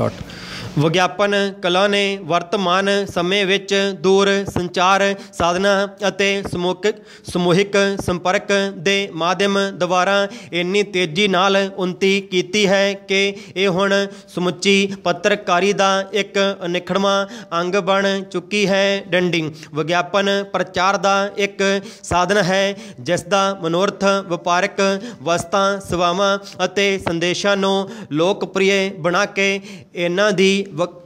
Start ਵਿਗਿਆਪਨ, ਕਲਾ ਨੇ ਵਰਤਮਾਨ ਸਮੇਂ ਵਿੱਚ ਦੂਰ ਸੰਚਾਰ ਸਾਧਨਾਂ ਅਤੇ ਸਮੂਹਿਕ ਸਮੂਹਿਕ ਸੰਪਰਕ ਦੇ ਮਾਧਿਅਮ ਦੁਆਰਾ ਇੰਨੀ ਤੇਜ਼ੀ ਨਾਲ ਉન્નਤੀ ਕੀਤੀ ਹੈ ਕਿ ਇਹ ਹੁਣ ਸਮੁੱਚੀ ਪੱਤਰਕਾਰੀ ਦਾ ਇੱਕ ਅਨਿਖੜਵਾਂ ਅੰਗ ਬਣ ਚੁੱਕੀ ਹੈ ਡੰਡਿੰਗ ਵਿਗਿਆਪਨ ਪ੍ਰਚਾਰ ਦਾ ਇੱਕ ਸਾਧਨ ਹੈ, ਜਿਸ ਦਾ ਮਨੋਰਥ, ਵਪਾਰਕ ਵਸਤਾਂ, ਸੇਵਾਵਾਂ ਅਤੇ ਸੰਦੇਸ਼ਾਂ ਨੂੰ ਲੋਕਪ੍ਰਿਯ ਬਣਾ ਕੇ ਇਹਨਾਂ ਦੀ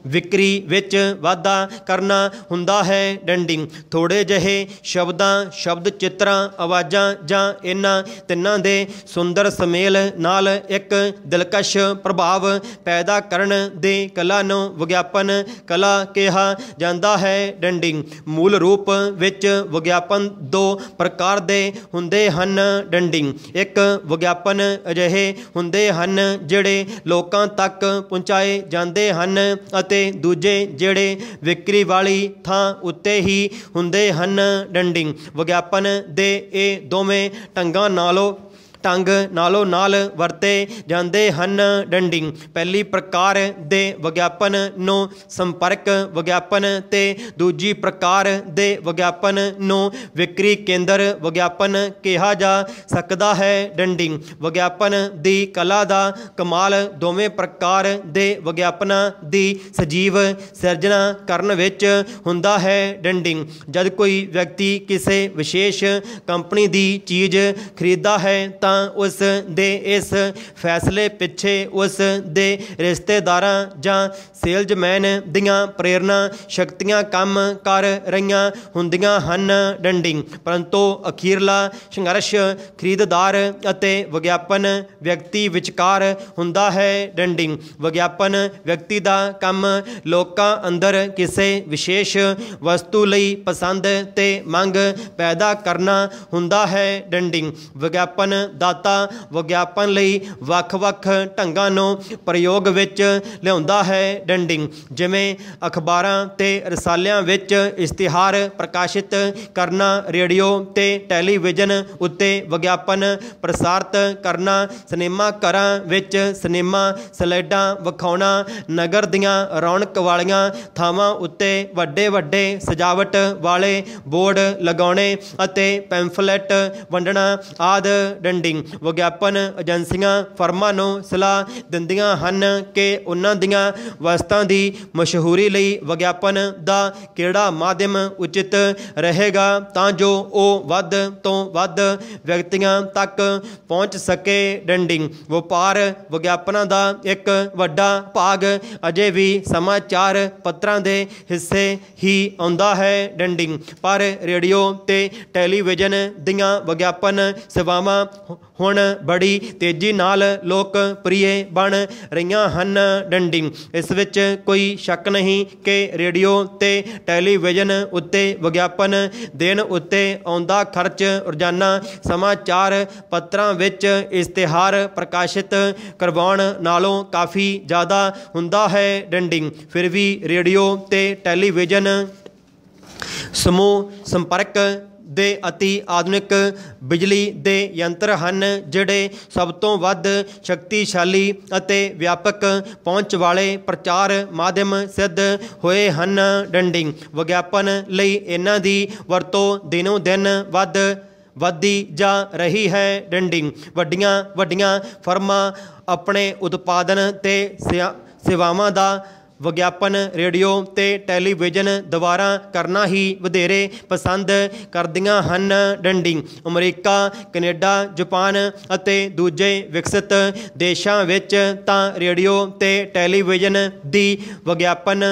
ਵਿਕਰੀ ਵਿੱਚ ਵਾਧਾ ਕਰਨਾ ਹੁੰਦਾ ਹੈ। ਡੰਡਿੰਗ। ਥੋੜੇ ਜਿਹੇ ਸ਼ਬਦਾਂ, ਸ਼ਬਦ ਚਿੱਤਰਾਂ, ਆਵਾਜ਼ਾਂ ਜਾਂ ਇਹਨਾਂ ਤਿੰਨਾਂ ਦੇ ਸੁੰਦਰ ਸਮੇਲ ਨਾਲ ਇੱਕ ਦਿਲਕਸ਼ ਪ੍ਰਭਾਵ ਪੈਦਾ ਕਰਨ ਦੇ ਕਲਾ ਨੂੰ ਵਿਗਿਆਪਨ ਕਲਾ ਕਿਹਾ ਜਾਂਦਾ ਹੈ। ਡੰਡਿੰਗ। ਮੂਲ ਰੂਪ ਵਿੱਚ ਵਿਗਿਆਪਨ ਦੋ ਪ੍ਰਕਾਰ ਦੇ ਹੁੰਦੇ ਹਨ। ਡੰਡਿੰਗ। ਇੱਕ ਵਿਗਿਆਪਨ ਅਜਿਹੇ ਹੁੰਦੇ ਹਨ ਜਿਹੜੇ ਲੋਕਾਂ ਤੱਕ ਪਹੁੰਚਾਏ ਜਾਂਦੇ ਹਨ। ਅਤੇ ਦੂਜੇ ਜਿਹੜੇ ਵਿਕਰੀ ਵਾਲੀ ਥਾਂ ਉੱਤੇ ਹੀ ਹੁੰਦੇ ਹਨ ਡੰਡਿੰਗ। ਵਿਗਿਆਪਨ ਦੇ ਇਹ ਦੋਵੇਂ ਢੰਗਾਂ ਨਾਲੋਂ ਢੰਗ ਨਾਲੋਂ ਨਾਲ ਵਰਤੇ ਜਾਂਦੇ ਹਨ ਡੰਡਿੰਗ। ਪਹਿਲੀ ਪ੍ਰਕਾਰ ਦੇ ਵਿਗਿਆਪਨ ਨੂੰ ਸੰਪਰਕ ਵਿਗਿਆਪਨ ਤੇ ਦੂਜੀ ਪ੍ਰਕਾਰ ਦੇ ਵਿਗਿਆਪਨ ਨੂੰ ਵਿਕਰੀ ਕੇਂਦਰ ਵਿਗਿਆਪਨ ਕਿਹਾ ਜਾ ਸਕਦਾ ਹੈ ਡੰਡਿੰਗ। ਵਿਗਿਆਪਨ ਦੀ ਕਲਾ ਦਾ ਕਮਾਲ ਦੋਵੇਂ ਪ੍ਰਕਾਰ ਦੇ ਵਿਗਿਆਪਨਾਂ ਦੀ ਸਜੀਵ ਸਿਰਜਣਾ ਕਰਨ ਵਿੱਚ ਹੁੰਦਾ ਹੈ ਡੰਡਿੰਗ। ਜਦ ਕੋਈ ਵਿਅਕਤੀ ਕਿਸੇ ਵਿਸ਼ੇਸ਼ ਕੰਪਨੀ ਦੀ ਚੀਜ਼ ਖਰੀਦਦਾ ਹੈ ਤਾਂ ਉਸ ਦੇ ਇਸ ਫੈਸਲੇ ਪਿੱਛੇ ਉਸ ਦੇ ਰਿਸ਼ਤੇਦਾਰਾਂ ਜਾਂ ਸੇਲਜ਼ਮੈਨ ਦੀਆਂ ਪ੍ਰੇਰਣਾ ਸ਼ਕਤੀਆਂ ਕੰਮ ਕਰ ਰਹੀਆਂ ਹੁੰਦੀਆਂ ਹਨ ਡੰਡਿੰਗ ਪਰੰਤੂ ਅਖੀਰਲਾ ਸੰਘਰਸ਼ ਖਰੀਦਦਾਰ ਅਤੇ ਵਿਗਿਆਪਨ ਵਿਅਕਤੀ ਵਿਚਕਾਰ ਹੁੰਦਾ ਹੈ ਡੰਡਿੰਗ ਵਿਗਿਆਪਨ ਵਿਅਕਤੀ ਦਾ ਕੰਮ ਲੋਕਾਂ ਅੰਦਰ ਕਿਸੇ ਵਿਸ਼ੇਸ਼ ਵਸਤੂ ਲਈ ਪਸੰਦ ਤੇ ਮੰਗ ਪੈਦਾ ਕਰਨਾ ਹੁੰਦਾ ਹੈ ਡੰਡਿੰਗ ਵਿਗਿਆਪਨ ਦਾਤਾ ਵਿਗਿਆਪਨ ਲਈ ਵੱਖ-ਵੱਖ ਢੰਗਾਂ ਨੂੰ ਪ੍ਰਯੋਗ ਵਿੱਚ ਲਿਆਉਂਦਾ ਹੈ ਡੰਡਿੰਗ, ਜਿਵੇਂ ਅਖਬਾਰਾਂ ਤੇ ਰਸਾਲਿਆਂ ਵਿੱਚ ਇਸ਼ਤਿਹਾਰ ਪ੍ਰਕਾਸ਼ਿਤ ਕਰਨਾ, ਰੇਡੀਓ ਤੇ ਟੈਲੀਵਿਜ਼ਨ ਉੱਤੇ ਵਿਗਿਆਪਨ ਪ੍ਰਸਾਰਿਤ ਕਰਨਾ, ਸਿਨੇਮਾ ਘਰਾਂ ਵਿੱਚ ਸਿਨੇਮਾ ਸਲੈਡਾਂ ਵਿਖਾਉਣਾ, ਨਗਰ ਦੀਆਂ ਰੌਣਕ ਵਾਲੀਆਂ ਥਾਵਾਂ ਉੱਤੇ ਵੱਡੇ ਵੱਡੇ ਸਜਾਵਟ ਵਾਲੇ ਬੋਰਡ ਲਗਾਉਣੇ ਅਤੇ ਪੈਂਫਲੇਟ ਵੰਡਣਾ ਆਦ ਡੰਡਿੰਗ। ਵਿਗਿਆਪਨ ਏਜੰਸੀਆਂ, ਫਰਮਾਂ ਨੂੰ ਸਲਾਹ ਦਿੰਦੀਆਂ ਹਨ ਕਿ ਉਹਨਾਂ ਦੀਆਂ ਵਸਤਾਂ ਦੀ ਮਸ਼ਹੂਰੀ ਲਈ ਵਿਗਿਆਪਨ ਦਾ ਕਿਹੜਾ ਮਾਧਿਅਮ ਉਚਿਤ ਰਹੇਗਾ ਤਾਂ ਜੋ ਉਹ ਵੱਧ ਤੋਂ ਵੱਧ ਵਿਅਕਤੀਆਂ ਤੱਕ ਪਹੁੰਚ ਸਕੇ। ਡੰਡਿੰਗ ਵਪਾਰ ਵਿਗਿਆਪਨਾਂ ਦਾ ਇੱਕ ਵੱਡਾ ਭਾਗ ਅਜੇ ਵੀ ਸਮਾਚਾਰ ਪੱਤਰਾਂ ਦੇ ਹਿੱਸੇ ਹੀ ਆਉਂਦਾ ਹੈ। ਡੰਡਿੰਗ ਪਰ ਰੇਡੀਓ ਤੇ ਟੈਲੀਵਿਜ਼ਨ ਦੀਆਂ ਵਿਗਿਆਪਨ ਸੇਵਾਵਾਂ ਹੁਣ ਬੜੀ ਤੇਜ਼ੀ ਨਾਲ ਲੋਕਪ੍ਰਿਯ ਬਣ ਰਹੀਆਂ ਹਨ ਡੰਡਿੰਗ ਇਸ ਵਿੱਚ ਕੋਈ ਸ਼ੱਕ ਨਹੀਂ ਕਿ ਰੇਡੀਓ ਤੇ ਟੈਲੀਵਿਜ਼ਨ ਉੱਤੇ ਵਿਗਿਆਪਨ ਦੇਣ ਉੱਤੇ ਆਉਂਦਾ ਖਰਚ, ਰੋਜ਼ਾਨਾ ਸਮਾਚਾਰ ਪੱਤਰਾਂ ਵਿੱਚ ਇਸ਼ਤਿਹਾਰ ਪ੍ਰਕਾਸ਼ਿਤ ਕਰਵਾਉਣ ਨਾਲੋਂ ਕਾਫੀ ਜ਼ਿਆਦਾ ਹੁੰਦਾ ਹੈ ਡੰਡਿੰਗ ਫਿਰ ਵੀ ਰੇਡੀਓ ਤੇ ਟੈਲੀਵਿਜ਼ਨ ਸਮੂਹ ਸੰਪਰਕ ਦੇ ਅਤੀ ਆਧੁਨਿਕ ਬਿਜਲੀ ਦੇ ਯੰਤਰ ਹਨ, ਜਿਹੜੇ ਸਭ ਤੋਂ ਵੱਧ ਸ਼ਕਤੀਸ਼ਾਲੀ ਅਤੇ ਵਿਆਪਕ ਪਹੁੰਚ ਵਾਲੇ ਪ੍ਰਚਾਰ ਮਾਧਿਅਮ ਸਿੱਧ ਹੋਏ ਹਨ। ਡੰਡਿੰਗ ਵਿਗਿਆਪਨ ਲਈ ਇਹਨਾਂ ਦੀ ਵਰਤੋਂ ਦਿਨੋਂ ਦਿਨ ਵੱਧ ਵੱਧਦੀ ਜਾ ਰਹੀ ਹੈ। ਡੰਡਿੰਗ ਵੱਡੀਆਂ ਵੱਡੀਆਂ ਫਰਮਾਂ ਆਪਣੇ ਉਤਪਾਦਨ ਤੇ ਸਿਆ- ਸੇਵਾਵਾਂ ਦਾ ਵਿਗਿਆਪਨ, ਰੇਡੀਓ ਤੇ ਟੈਲੀਵਿਜ਼ਨ ਦੁਆਰਾ ਕਰਨਾ ਹੀ ਵਧੇਰੇ ਪਸੰਦ ਕਰਦੀਆਂ ਹਨ। ਡੰਡਿੰਗ ਅਮਰੀਕਾ, ਕੈਨੇਡਾ, ਜਾਪਾਨ ਅਤੇ ਦੂਜੇ ਵਿਕਸਿਤ ਦੇਸ਼ਾਂ ਵਿੱਚ ਤਾਂ ਰੇਡੀਓ ਤੇ ਟੈਲੀਵਿਜ਼ਨ ਦੀ ਵਿਗਿਆਪਨ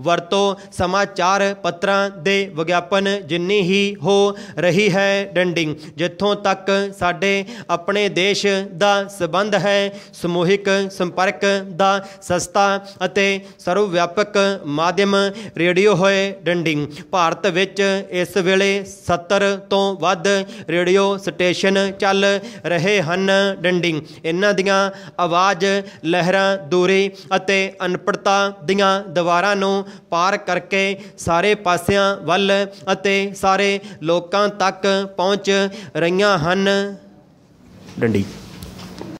ਵਰਤੋਂ ਸਮਾਚਾਰ ਪੱਤਰਾਂ ਦੇ ਵਿਗਿਆਪਨ ਜਿੰਨੀ ਹੀ ਹੋ ਰਹੀ ਹੈ ਡੰਡਿੰਗ, ਜਿੱਥੋਂ ਤੱਕ ਸਾਡੇ ਆਪਣੇ ਦੇਸ਼ ਦਾ ਸਬੰਧ ਹੈ, ਸਮੂਹਿਕ ਸੰਪਰਕ ਦਾ ਸਸਤਾ ਅਤੇ ਸਰਵ ਵਿਆਪਕ ਮਾਧਿਅਮ ਰੇਡੀਓ ਹੋਏ ਡੰਡਿੰਗ। ਭਾਰਤ ਵਿੱਚ ਇਸ ਵੇਲੇ 70 ਤੋਂ ਵੱਧ ਰੇਡੀਓ ਸਟੇਸ਼ਨ ਚੱਲ ਰਹੇ ਹਨ ਡੰਡਿੰਗ। ਇਹਨਾਂ ਦੀਆਂ ਆਵਾਜ਼, ਲਹਿਰਾਂ, ਦੂਰੀ ਅਤੇ ਅਨਪੜਤਾ ਦੀਆਂ ਦੀਵਾਰਾਂ ਨੂੰ ਪਾਰ ਕਰਕੇ ਸਾਰੇ ਪਾਸਿਆਂ ਵੱਲ ਅਤੇ ਸਾਰੇ ਲੋਕਾਂ ਤੱਕ ਪਹੁੰਚ ਰਹੀਆਂ ਹਨ। ਡੰਡੀ।